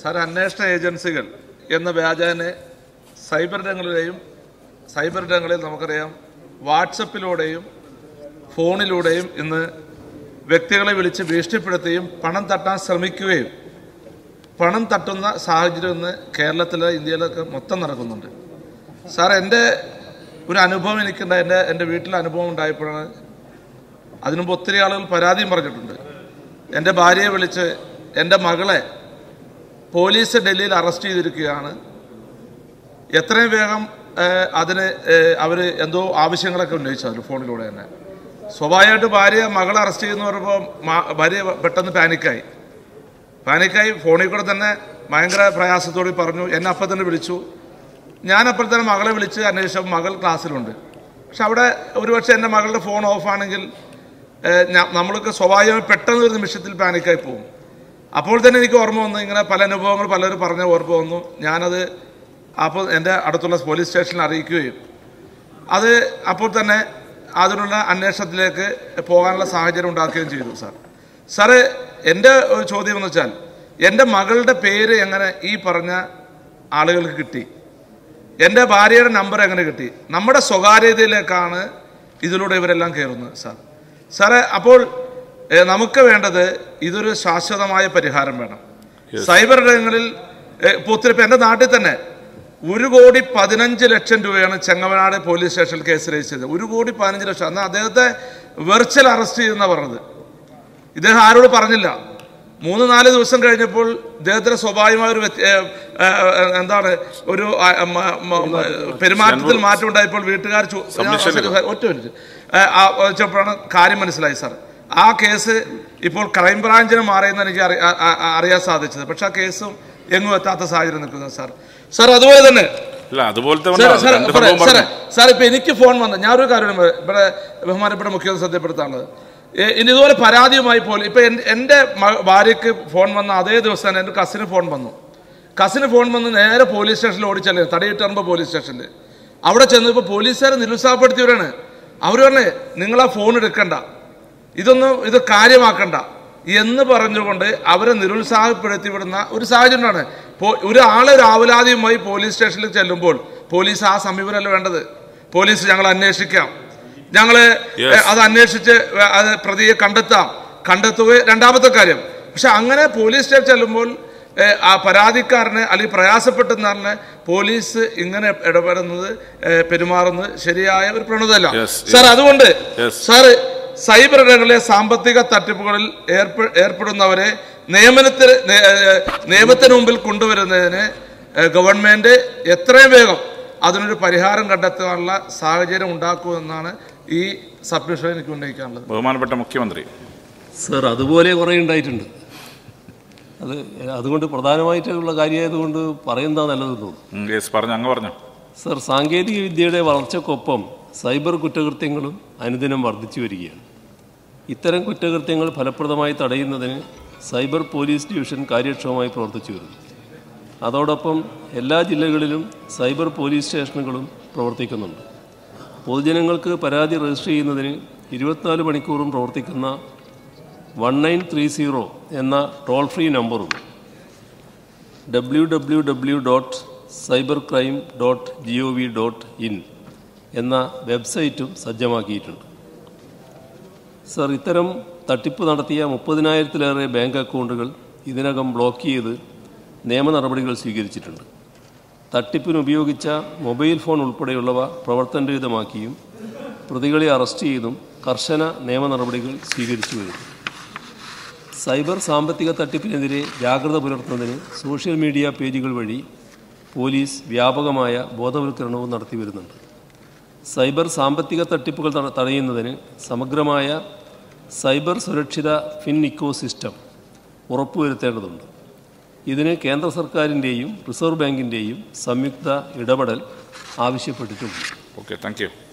Sir അന്വേഷണ ഏജൻസികൾ എന്ന വ്യാജേന സൈബർ രംഗങ്ങളിലെയും സൈബർ രംഗങ്ങളിൽ നമുക്കറിയാം വാട്സപ്പിലൂടെയും ഫോണിലൂടെയും ഇന്ന് വ്യക്തികളെ വിളിച്ച് ഭീഷണിപ്പെടുത്തുകയും പണം തട്ടാൻ ശ്രമിക്കുകയും പണം തട്ടുന്ന സാഹചര്യം ഇന്ന് കേരളത്തിലെ ഇന്ത്യയിലൊക്കെ മൊത്തം നടക്കുന്നുണ്ട്. സാർ എന്റെ ഒരു അനുഭവം എനിക്കുണ്ടായി എന്റെ എന്റെ വീട്ടിൽ അനുഭവം ഉണ്ടായപ്പോഴാണ് അതിനുമ്പ് ഒത്തിരി ആളുകൾ പരാതിയും പറഞ്ഞിട്ടുണ്ട്. എന്റെ ഭാര്യയെ വിളിച്ച് എന്റെ മകളെ പോലീസ് ഡൽഹിയിൽ അറസ്റ്റ് ചെയ്തിരിക്കുകയാണ്. എത്രയും വേഗം അതിന് അവർ എന്തോ ആവശ്യങ്ങളൊക്കെ ഉന്നയിച്ചു അതിൽ ഫോണിലൂടെ തന്നെ. സ്വാഭാവികമായിട്ട് ഭാര്യ മകളെ അറസ്റ്റ് ചെയ്യുന്ന പറയുമ്പോൾ ഭാര്യ പെട്ടെന്ന് പാനിക്കായി. പാനിക്കായി ഫോണിൽ കൂടെ തന്നെ ഭയങ്കര പ്രയാസത്തോടെ പറഞ്ഞു എന്നെ അപ്പം തന്നെ വിളിച്ചു. ഞാൻ അപ്പോൾ തന്നെ മകളെ വിളിച്ച് അന്വേഷിച്ചപ്പോൾ മകൾ ക്ലാസ്സിലുണ്ട്. പക്ഷെ അവിടെ ഒരുപക്ഷെ എന്റെ മകളുടെ ഫോൺ ഓഫാണെങ്കിൽ നമ്മളൊക്കെ സ്വാഭാവികമായി പെട്ടെന്ന് ഒരു നിമിഷത്തിൽ പാനിക്കായി പോകും അപ്പോൾ തന്നെ എനിക്ക് ഓർമ്മ വന്നു ഇങ്ങനെ പല അനുഭവങ്ങൾ പലരും പറഞ്ഞ ഓർമ്മ വന്നു. ഞാനത് അപ്പോൾ എന്റെ അടുത്തുള്ള പോലീസ് സ്റ്റേഷനിൽ അറിയിക്കുകയും അത് അപ്പോൾ തന്നെ അതിനുള്ള അന്വേഷണത്തിലേക്ക് പോകാനുള്ള സാഹചര്യം ഉണ്ടാക്കുകയും ചെയ്തു സാർ സാറ് എന്റെ ഒരു ചോദ്യം എന്ന് വെച്ചാൽ എന്റെ മകളുടെ പേര് എങ്ങനെ ഈ പറഞ്ഞ ആളുകൾക്ക് കിട്ടി? എന്റെ ഭാര്യയുടെ നമ്പർ എങ്ങനെ കിട്ടി? നമ്മുടെ സ്വകാര്യതയിലേക്കാണ് ഇതിലൂടെ ഇവരെല്ലാം കയറുന്നത് സാർ സാറേ അപ്പോൾ നമുക്ക് വേണ്ടത് ഇതൊരു ശാശ്വതമായ പരിഹാരം വേണം. സൈബർ ഇടങ്ങളിൽ ഇപ്പോൾ ഒത്തിരി ഇപ്പം എന്റെ നാട്ടിൽ തന്നെ ഒരു കോടി പതിനഞ്ച് ലക്ഷം രൂപയാണ് ചെങ്ങമനാട് പോലീസ് സ്റ്റേഷനിൽ കേസ് രജിസ്റ്റർ ചെയ്തത്. ഒരു കോടി പതിനഞ്ച് ലക്ഷം. എന്നാൽ അദ്ദേഹത്തെ വെർച്വൽ അറസ്റ്റ് ചെയ്തെന്ന പറഞ്ഞത്. ഇദ്ദേഹം ആരോട് പറഞ്ഞില്ല. മൂന്ന് നാല് ദിവസം കഴിഞ്ഞപ്പോൾ ഇദ്ദേഹത്തിന് സ്വാഭാവികമായ ഒരു എന്താണ് ഒരു പെരുമാറ്റത്തിൽ മാറ്റം ഉണ്ടായപ്പോൾ വീട്ടുകാർ ഒറ്റ മിനിറ്റ്. ചോദിച്ചപ്പോഴാണ് കാര്യം മനസ്സിലായി സാർ ആ കേസ് ഇപ്പോൾ ക്രൈംബ്രാഞ്ചിന് മാറിയെന്ന് എനിക്ക് അറിയാൻ സാധിച്ചത്. പക്ഷെ ആ കേസും എങ്ങും എത്താത്ത സാഹചര്യം നിൽക്കുന്നത് സാർ. സാർ അതുപോലെ തന്നെ സാർ, ഇപ്പൊ എനിക്ക് ഫോൺ വന്നു. ഞാനൊരു കാര്യം ഇവിടെ ബഹുമാനപ്പെട്ട മുഖ്യമന്ത്രി ശ്രദ്ധപ്പെടുത്താനുള്ളത് ഇനി ഇതുപോലെ പരാതിയുമായി പോലും ഇപ്പൊ എന്റെ എന്റെ ഭാര്യക്ക് ഭാര്യയ്ക്ക് ഫോൺ വന്ന അതേ ദിവസം തന്നെ എന്റെ കസിന് ഫോൺ വന്നു. കസിന് ഫോൺ വന്ന് നേരെ പോലീസ് സ്റ്റേഷനിൽ ഓടിച്ചല്ലേ? തടിയിട്ടറുമ്പോ പോലീസ് സ്റ്റേഷനിൽ അവിടെ ചെന്നപ്പോൾ പോലീസുകാരെ നിരുത്സാഹപ്പെടുത്തിയവരാണ്. അവർ പറഞ്ഞേ നിങ്ങൾ ആ ഫോൺ എടുക്കണ്ട. ഇതൊന്നും ഇത് കാര്യമാക്കണ്ട. എന്ന് പറഞ്ഞുകൊണ്ട് അവരെ നിരുത്സാഹപ്പെടുത്തി വിടുന്ന ഒരു സാഹചര്യമാണ് ഒരാളെ രാവിലാദ്യമായി പോലീസ് സ്റ്റേഷനിൽ ചെല്ലുമ്പോൾ പോലീസ് ആ സമീപനമല്ല വേണ്ടത്. പോലീസ് ഞങ്ങൾ അന്വേഷിക്കാം. ഞങ്ങൾ അത് അന്വേഷിച്ച് അത് പ്രതിയെ കണ്ടെത്താം. കണ്ടെത്തുക രണ്ടാമത്തെ കാര്യം. പക്ഷെ അങ്ങനെ പോലീസ് സ്റ്റേഷൻ ചെല്ലുമ്പോൾ ആ പരാതിക്കാരനെ അല്ലെങ്കിൽ പ്രയാസപ്പെട്ടുന്നറിനെ പോലീസ് ഇങ്ങനെ ഇടപെടുന്നത് പെരുമാറുന്നത് ശരിയായ ഒരു പ്രവണതയല്ല. സാർ അതുകൊണ്ട്. സാറ് സൈബർ ഇടങ്ങളിലെ സാമ്പത്തിക തട്ടിപ്പുകളിൽ ഏർപ്പെ- ഏർപ്പെടുന്നവരെ നിയമനത്തിന് നിയമത്തിന് മുമ്പിൽ കൊണ്ടുവരുന്നതിന് ഗവൺമെന്റ് ഗവൺമെന്റ് എത്രയും വേഗം അതിനൊരു പരിഹാരം കണ്ടെത്താനുള്ള സാഹചര്യം ഉണ്ടാക്കുമെന്നാണ് ഈ സബ്മിഷൻ എനിക്ക് ഉന്നയിക്കാനുള്ളത്. ബഹുമാനപ്പെട്ട മുഖ്യമന്ത്രി. സർ അതുപോലെ കുറേ ഉണ്ടായിട്ടുണ്ട്. അത് അതുകൊണ്ട് പ്രധാനമായിട്ടുള്ള കാര്യമായതുകൊണ്ട് പറയുന്നതാ നല്ലതെന്ന് തോന്നുന്നു. പറഞ്ഞു അങ്ങ് പറഞ്ഞു. സർ സാങ്കേതിക വിദ്യയുടെ വളർച്ചയ്ക്കൊപ്പം സൈബർ കുറ്റകൃത്യങ്ങളും അനുദിനം വർദ്ധിച്ചു വരികയാണ്. ഇത്തരം കുറ്റകൃത്യങ്ങൾ ഫലപ്രദമായി തടയുന്നതിന് സൈബർ പോലീസ് ഡിവിഷൻ കാര്യക്ഷമമായി പ്രവർത്തിച്ചു വരുന്നു. അതോടൊപ്പം എല്ലാ ജില്ലകളിലും സൈബർ പോലീസ് സ്റ്റേഷനുകളും പ്രവർത്തിക്കുന്നുണ്ട്. പൊതുജനങ്ങൾക്ക് പരാതി രജിസ്റ്റർ ചെയ്യുന്നതിന് ഇരുപത്തിനാല് മണിക്കൂറും പ്രവർത്തിക്കുന്ന വൺ നയൻ ത്രീ സീറോ എന്ന ടോൾ ഫ്രീ നമ്പറും W W W dot cyber crime dot G O V dot in എന്ന വെബ്സൈറ്റും സജ്ജമാക്കിയിട്ടുണ്ട്. സർ ഇത്തരം തട്ടിപ്പ് നടത്തിയ മുപ്പതിനായിരത്തിലേറെ ബാങ്ക് അക്കൗണ്ടുകൾ ഇതിനകം ബ്ലോക്ക് ചെയ്ത് നിയമ നടപടികൾ സ്വീകരിച്ചിട്ടുണ്ട്. തട്ടിപ്പിന് ഉപയോഗിച്ച മൊബൈൽ ഫോൺ ഉൾപ്പെടെയുള്ളവ പ്രവർത്തനരഹിതമാക്കിയും പ്രതികളെ അറസ്റ്റ് ചെയ്തും കർശന നിയമ നടപടികൾ സ്വീകരിച്ചു വരുന്നു സൈബർ സാമ്പത്തിക തട്ടിപ്പിനെതിരെ ജാഗ്രത പുലർത്തുന്നതിന് സോഷ്യൽ മീഡിയ പേജുകൾ വഴി പോലീസ് വ്യാപകമായ ബോധവൽക്കരണവും നടത്തി വരുന്നുണ്ട് സൈബർ സാമ്പത്തിക തട്ടിപ്പുകൾ തടയുന്നതിന് സമഗ്രമായ സൈബർ സുരക്ഷിത ഫിൻ ഇക്കോസിസ്റ്റം ഉറപ്പുവരുത്തേണ്ടതുണ്ട്. ഇതിന് കേന്ദ്ര സർക്കാരിന്റെയും റിസർവ് ബാങ്കിന്റെയും സംയുക്ത ഇടപെടൽ ആവശ്യപ്പെട്ടിട്ടുണ്ട്. Okay thank